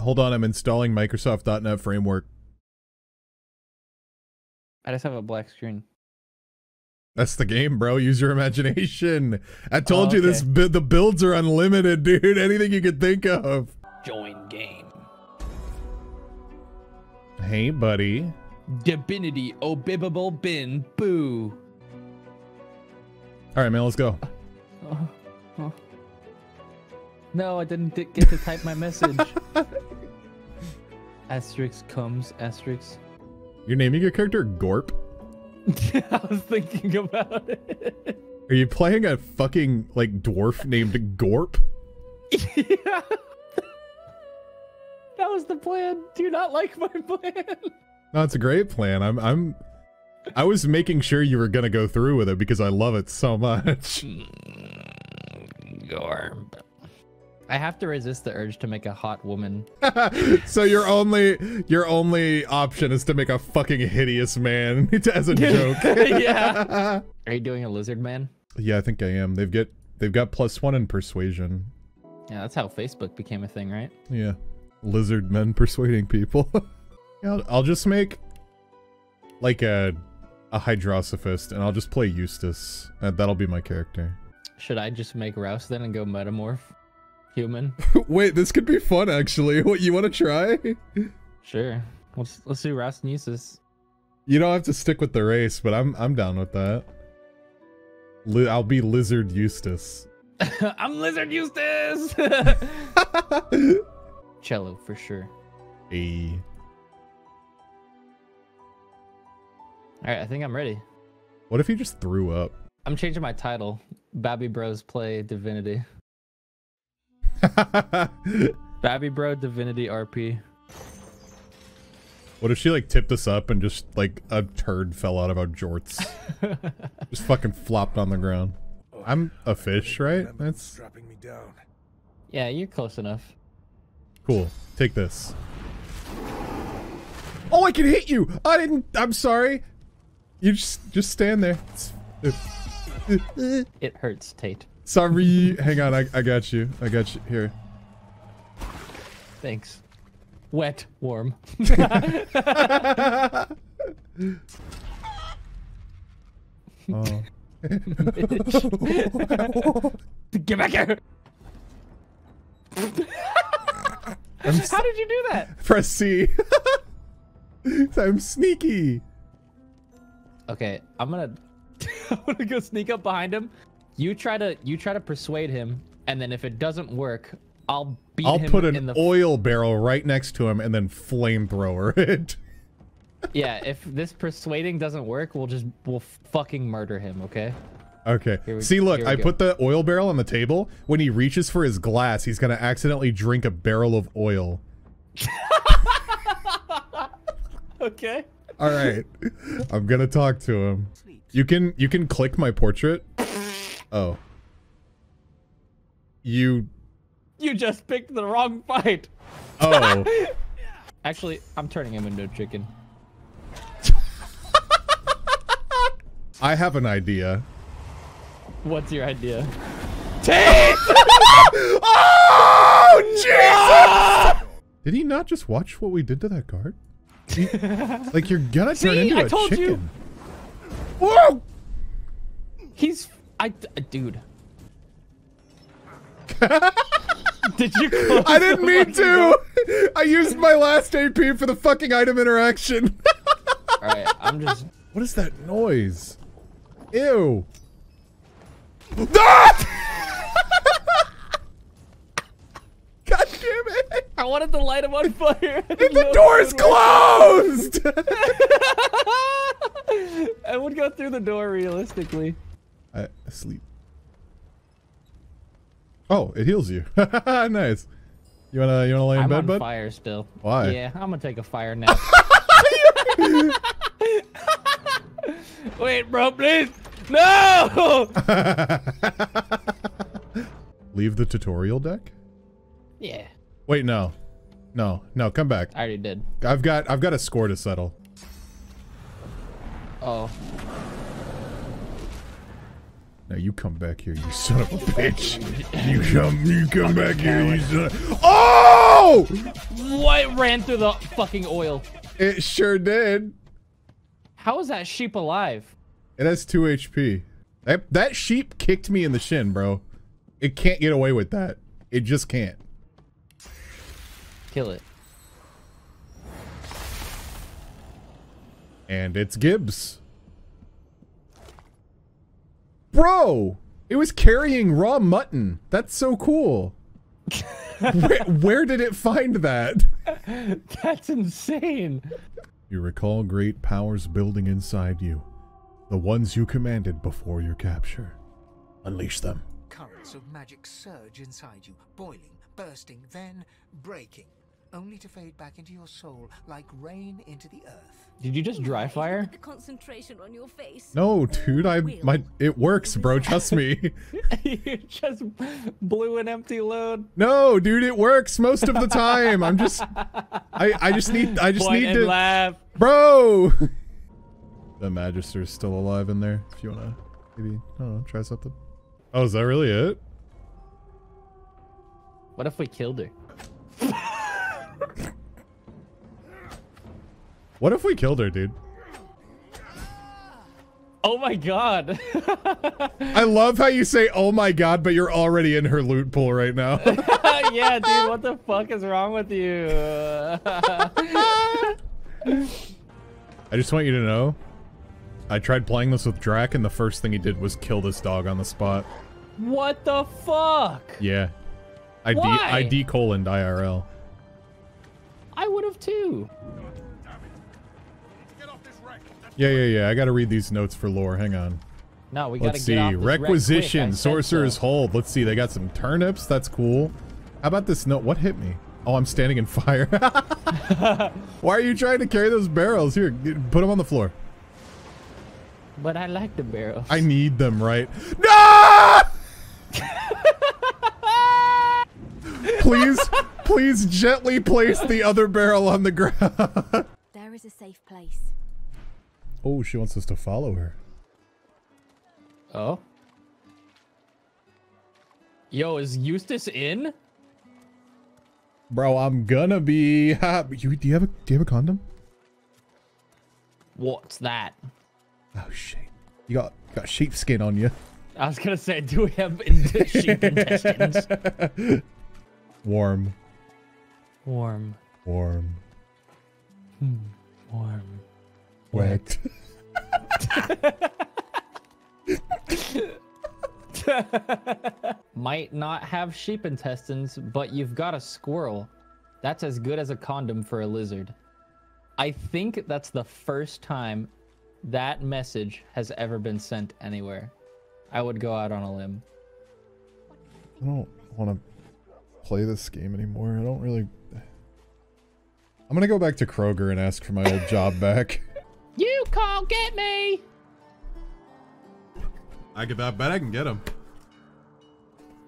hold on. I'm installing Microsoft.NET Framework. I just have a black screen. That's the game, bro. Use your imagination. I told Oh, you this. okay. bu- The builds are unlimited, dude. Anything you could think of. Join game. Hey, buddy. Divinity oh, obibbable bin boo. All right, man. Let's go. Oh, oh. No, I didn't get to type my message. asterisk comes asterisk. You're naming your character Gorp. I was thinking about it. Are you playing a fucking like dwarf named Gorp? yeah. That was the plan. Do you not like my plan? No, it's a great plan. I'm I'm I was making sure you were gonna go through with it because I love it so much. Gorb. I have to resist the urge to make a hot woman. so your only your only option is to make a fucking hideous man as a joke. yeah. Are you doing a lizard man? Yeah, I think I am. They've get they've got plus one in persuasion. Yeah, that's how Facebook became a thing, right? Yeah, lizard men persuading people. yeah, I'll, I'll just make like a a hydrosophist, and I'll just play Eustace. That'll be my character. Should I just make Rouse then and go metamorph human? Wait, this could be fun actually. What you want to try? Sure. Let's let's do and You don't have to stick with the race, but I'm I'm down with that. Li- I'll be Lizard Eustace. I'm Lizard Eustace. Cello for sure. A All right, I think I'm ready. what if he just threw up? I'm changing my title. Babby Bros play Divinity. Babby Bro Divinity RP. what if she like tipped us up and just like a turd fell out of our jorts? just fucking flopped on the ground. I'm a fish, right? That's dropping me down. Yeah, you're close enough. cool. Take this. Oh, I can hit you. I didn't. I'm sorry. You just just stand there. It hurts, Tate. Sorry. Hang on. I, I got you. I got you here. Thanks. Wet, warm. Oh. Get back here! I'm How did you do that? press C. I'm sneaky. Okay, I'm gonna I'm gonna go sneak up behind him. You try to you try to persuade him, and then if it doesn't work, I'll beat I'll him put in an the oil barrel right next to him and then flamethrower it. Yeah, if this persuading doesn't work, we'll just we'll fucking murder him, okay? Okay. We- See, look, I go. put the oil barrel on the table. When he reaches for his glass, he's gonna accidentally drink a barrel of oil. Okay. All right. I'm gonna talk to him. You can you can click my portrait. Oh. You You just picked the wrong fight. oh. Actually, I'm turning him into a chicken. I have an idea. What's your idea? Teeth! Oh Jesus! Did he not just watch what we did to that guard? He- like you're gonna turn See, into I a told you. chicken. Whoa! He's I dude. Did you? I didn't mean to. I used my last AP for the fucking item interaction. All right, I'm just. what is that noise? Ew. Ah! God damn it! I wanted to light him on fire. The door is closed. I would go through the door realistically. Asleep. Oh, it heals you. nice. You wanna you wanna lay in I'm bed, on bud? fire still. Why? Yeah, I'm gonna take a fire nap. Wait, bro, please. No. Leave the tutorial deck? yeah, Wait, no. No, no, come back. I already did. I've got I've got a score to settle. Oh, Now you come back here, you son of a bitch. You come, you come back here, you son of... Oh! What ran through the fucking oil? It sure did. How is that sheep alive? It has 2 HP. That, that sheep kicked me in the shin, bro. It can't get away with that. It just can't. Kill it. And it's Gibbs. Bro! It was carrying raw mutton. That's so cool. where, where did it find that? That's insane. You recall great powers building inside you. The ones you commanded before your capture. Unleash them. Currents of magic surge inside you, boiling, bursting, then breaking, only to fade back into your soul like rain into the earth. Did you just dry fire? the concentration on your face. No, dude, I my it works, bro. Trust me. you just blew an empty load. No, dude, it works most of the time. I'm just I I just need I just Point need and to laugh. Bro! the Magister's still alive in there if you wanna maybe I don't know, try something. Oh, is that really it? What if we killed her? What if we killed her, dude? Oh my god. I love how you say oh my god, but you're already in her loot pool right now. yeah, dude, what the fuck is wrong with you? I just want you to know. I tried playing this with Drac and the first thing he did was kill this dog on the spot. what the fuck? Yeah. I D Why? I D colon IRL. I would have too. Yeah, yeah, yeah. I gotta read these notes for lore. Hang on. No, we gotta Let's get see. off this wreck quick, Requisition, Sorcerer's so. Hold. Let's see. They got some turnips. That's cool. How about this note? What hit me? Oh, I'm standing in fire. Why are you trying to carry those barrels? Here, put them on the floor. But I like the barrels. I need them, right? No! please, please gently place the other barrel on the ground. There is a safe place. Oh, she wants us to follow her. Oh. Yo, is Eustace in? Bro, I'm gonna be. you, do you have a do you have a condom? What's that? Oh shit! You got got sheepskin on you. I was gonna say, do we have sheep intestines? Warm, Warm. warm, Hmm. Warm. Wet. Might not have sheep intestines, but you've got a squirrel. That's as good as a condom for a lizard. I think that's the first time that message has ever been sent anywhere. I would go out on a limb. I don't want to play this game anymore. I don't really. I'm gonna go back to Kroger and ask for my old job back. You can't get me! I get that. Bet I can get him.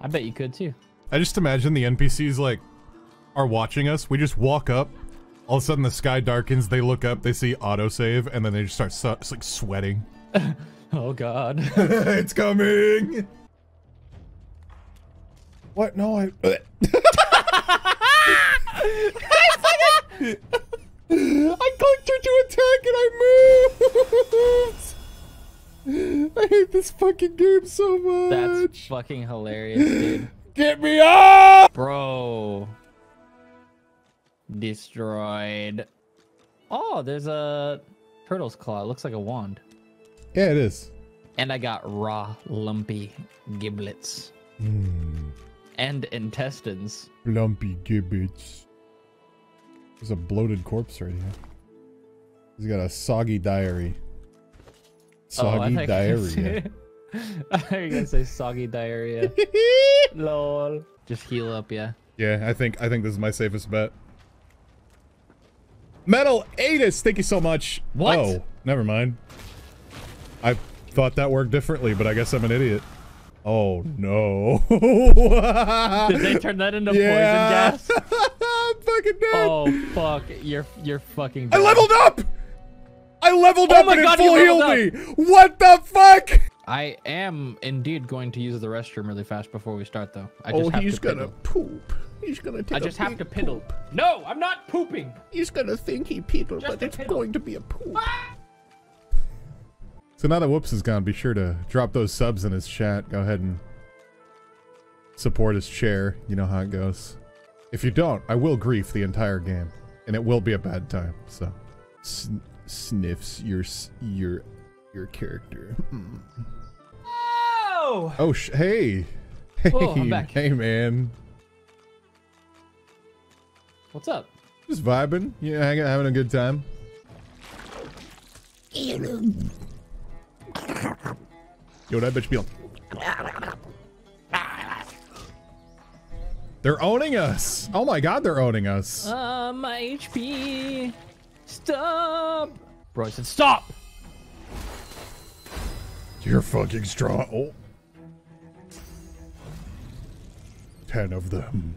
I bet you could too. I just imagine the NPCs like are watching us. We just walk up. All of a sudden, the sky darkens. They look up. They see autosave, and then they just start su- like sweating. Oh god. it's coming. What? No, I. I clicked her to attack and I moved. I hate this fucking game so much. That's fucking hilarious, dude. Get me up! Bro. Destroyed. Oh, there's a turtle's claw. It looks like a wand. Yeah, it is. And I got raw, lumpy giblets. Hmm. And intestines. Lumpy gibbets. There's a bloated corpse right here. He's got a soggy diary. Oh, soggy oh, diarrhea. I thought you were gonna say soggy diarrhea. Lol. Just heal up, yeah. yeah, I think I think this is my safest bet. Metal Atus, thank you so much. What? Oh, never mind. I thought that worked differently, but I guess I'm an idiot. Oh no. Did they turn that into yeah. poison gas? I'm fucking dead. Oh fuck, you're you're fucking. I leveled up! I leveled Oh up my and God, it full leveled healed me! What the fuck? I am indeed going to use the restroom really fast before we start, though. I just Oh, have he's to gonna poop. He's gonna take I a just have to piddle. poop. No, I'm not pooping. He's gonna think he piddled, but it's piddle. going to be a poop. Ah! So now that Woops is gone, be sure to drop those subs in his chat. Go ahead and support his chair. You know how it goes. If you don't, I will grief the entire game, and it will be a bad time. So, Sn- sniffs your your your character. Oh! Oh, sh- hey, hey, Oh, back. hey, man. What's up? Just vibing. Yeah, hanging, having a good time. Yo, that bitch be like. They're owning us. Oh my god, they're owning us. Uh, my HP. Stop. Said stop. You're fucking strong. Oh. Ten of them.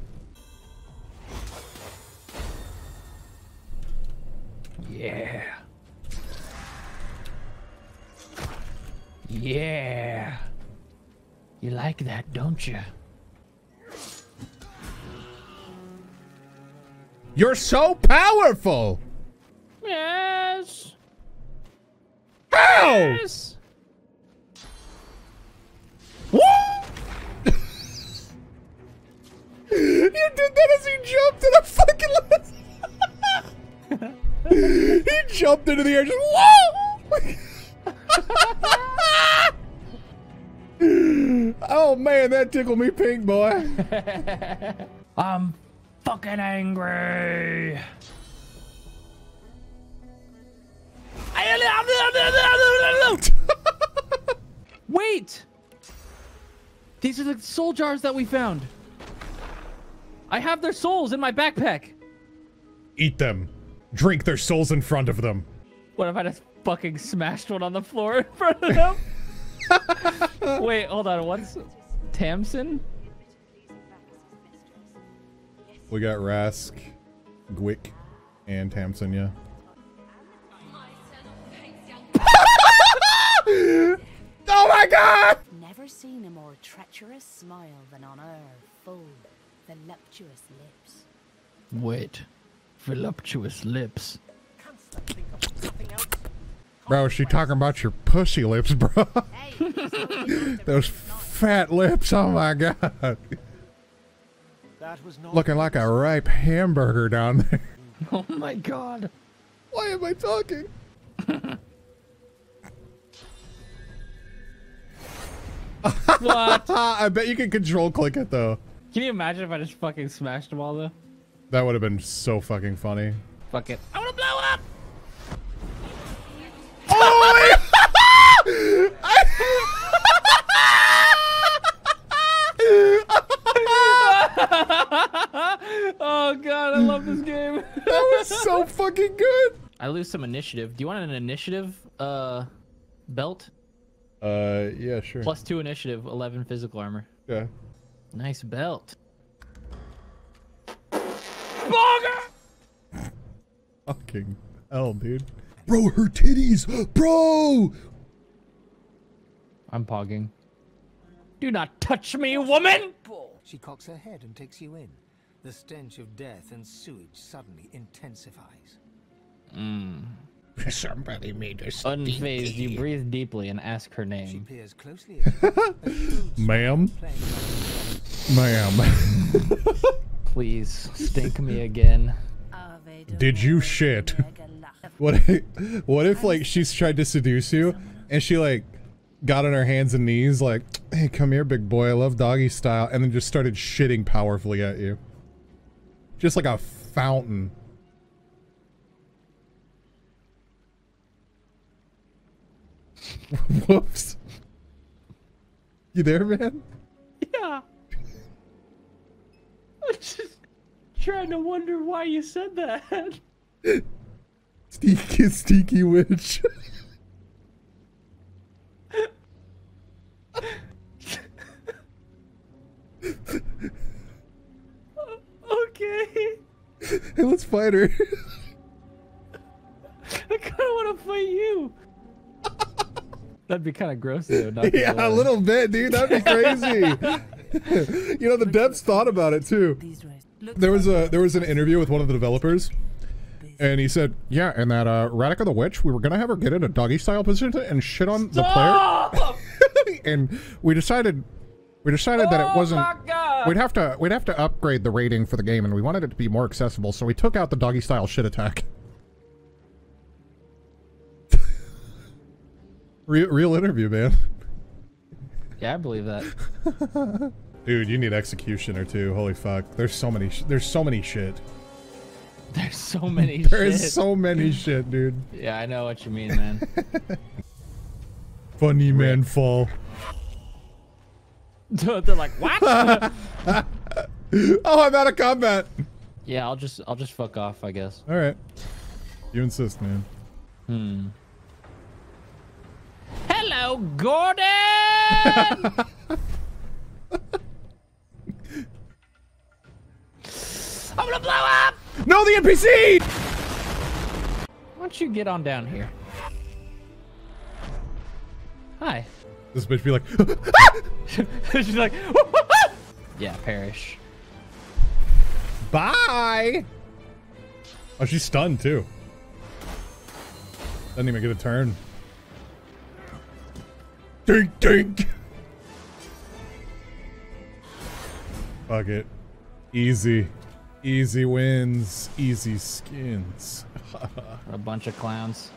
Yeah. Yeah. You like that, don't you? You're so powerful. Yes. How? Yes. You did that as he jumped in a fucking list. he jumped into the air just whoa! oh man, that tickled me pink, boy. I'm um, fucking angry. Wait! These are the soul jars that we found. I have their souls in my backpack. Eat them. Drink their souls in front of them. What if I just fucking smashed one on the floor in front of them? Wait, hold on. What's Tamsin? We got Rask, Gwick, and Tamsin, yeah. oh my god! Never seen a more treacherous smile than on her full, voluptuous lips. Wait, voluptuous lips. Bro, is she talking about your pussy lips, bro? Those fat lips, oh my god. That was not Looking like a ripe hamburger down there. Oh my god. Why am I talking? What? I bet you can control click it though. Can you imagine if I just fucking smashed them all though? That would have been so fucking funny. Fuck it. I wanna oh god, I love this game. That was so fucking good. I lose some initiative. Do you want an initiative uh belt? Uh, yeah, sure. Plus two initiative, eleven physical armor. Yeah. Nice belt. Bogger! Fucking hell, dude. Bro, her titties, bro. I'm pogging. Do not touch me, woman! She cocks her head and takes you in. The stench of death and sewage suddenly intensifies. Mm. Somebody made us. Unfazed, you breathe deeply and ask her name. She name. peers closely at you. Ma'am, smile playing on ma'am. Please, stink me again. Did you shit? What if, what if like she's tried to seduce you and she like got on her hands and knees like, "Hey, come here, big boy. I love doggy style," and then just started shitting powerfully at you, just like a fountain. Woops. You there, man? Yeah. I'm just trying to wonder why you said that. Sneaky, sneaky witch. Okay. Hey, let's fight her. I kind of want to fight you. That'd be kind of gross though. not Yeah, a little bit, dude. That'd be crazy. you know, the devs thought about it too. There was a there was an interview with one of the developers, and he said, "Yeah, and that uh, Radeka the Witch, we were gonna have her get in a doggy style position and shit on the player, and we decided we decided that it Oh wasn't. We'd have to we'd have to upgrade the rating for the game, and we wanted it to be more accessible, so we took out the doggy style shit attack." real real interview, man. Yeah, I believe that. Dude, you need executioner too. Holy fuck. There's so many. Sh- there's so many shit. There's so many. There shit. is so many shit, dude. Yeah, I know what you mean, man. Funny man fall. They're like, what? Oh, I'm out of combat. yeah, I'll just, I'll just fuck off, I guess. All right. You insist, man. Hmm. Hello, Gordon. I'm gonna blow up. No, the NPC. Why don't you get on down here? Hi. This bitch be like, She's like, yeah, perish. bye. Oh, she's stunned too. Doesn't even get a turn. Dink, dink. Fuck it. Easy. Easy wins. Easy skins. A bunch of clowns.